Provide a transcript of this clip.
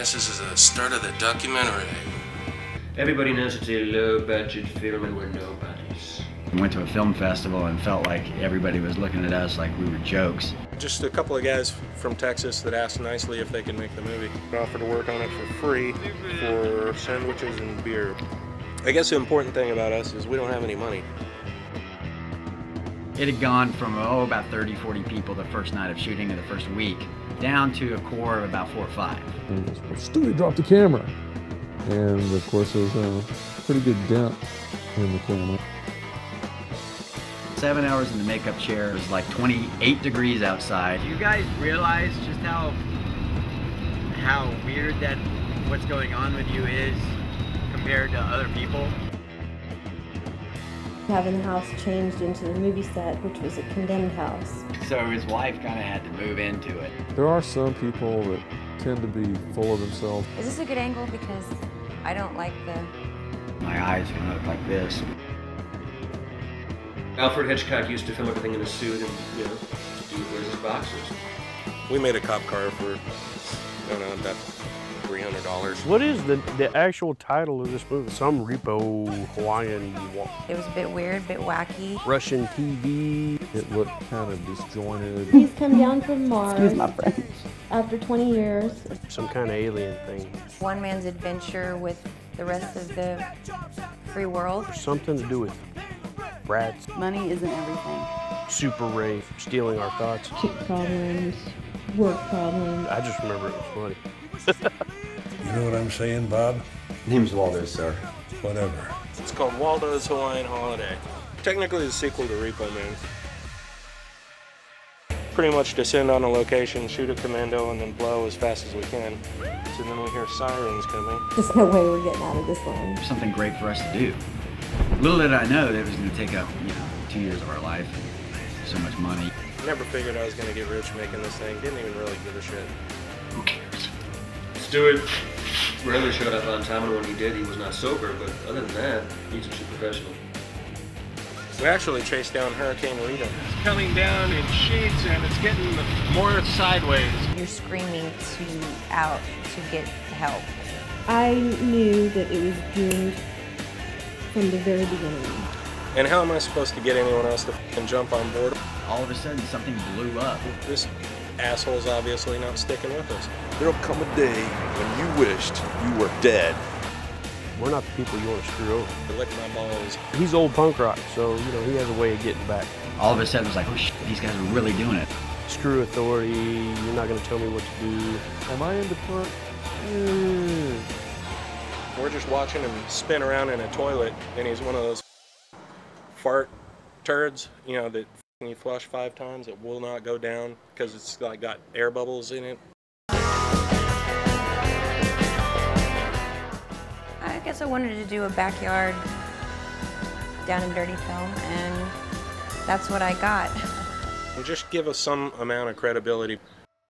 guess this is the start of the documentary. Everybody knows it's a low-budget film and we're nobodies. We went to a film festival and felt like everybody was looking at us like we were jokes. Just a couple of guys from Texas that asked nicely if they could make the movie. Offered to work on it for free for sandwiches and beer. I guess the important thing about us is we don't have any money. It had gone from, oh, about 30, 40 people the first night of shooting or the first week, down to a core of about four or five. And Stewie dropped the camera. And of course, there was a pretty good dent in the camera. Seven hours in the makeup chair. It was like 28 degrees outside. Do You guys realize just how how weird that what's going on with you is compared to other people? Having the house changed into the movie set, which was a condemned house. So his wife kind of had to move into it. There are some people that tend to be full of themselves. Is this a good angle? Because I don't like the... My eyes are gonna look like this. Alfred Hitchcock used to film everything in a suit and, you know, do wears his boxers. We made a cop car for, I don't know, about $300. What is the, the actual title of this movie? Some repo Hawaiian It was a bit weird, a bit wacky. Russian TV. It looked kind of disjointed. He's come down from Mars. Excuse my French. After 20 years. Some kind of alien thing. One man's adventure with the rest of the free world. Something to do with rats. Money isn't everything. Super Ray stealing our thoughts. Chick problems, work problems. I just remember it was funny. You know what I'm saying, Bob? Name's Waldo, sir. Whatever. It's called Waldo's Hawaiian Holiday. Technically the sequel to Repo Man. Pretty much descend on a location, shoot a commando, and then blow as fast as we can. So then we hear sirens coming. There's no way we're getting out of this one. Something great for us to do. Little did I know that it was gonna take up, you know, two years of our life, so much money. Never figured I was gonna get rich making this thing. Didn't even really give a shit. Who cares? Stewart rarely showed up on time, and when he did, he was not sober, but other than that, he's a true professional. We actually chased down Hurricane Rita. It's coming down in sheets and it's getting more sideways. You're screaming to out to get help. I knew that it was doomed from the very beginning. And how am I supposed to get anyone else to jump on board? All of a sudden, something blew up. This asshole's obviously not sticking with us. There'll come a day when you wished you were dead. We're not the people you want to screw over. They lick my balls. He's old punk rock, so, you know, he has a way of getting back. All of a sudden, it was like, oh shit, these guys are really doing it. Screw authority, you're not going to tell me what to do. Am I into punk? Mm. We're just watching him spin around in a toilet, and he's one of those fart turds, you know, that you flush five times, it will not go down because it's like got air bubbles in it. I guess I wanted to do a backyard down and dirty film, and that's what I got. And just give us some amount of credibility.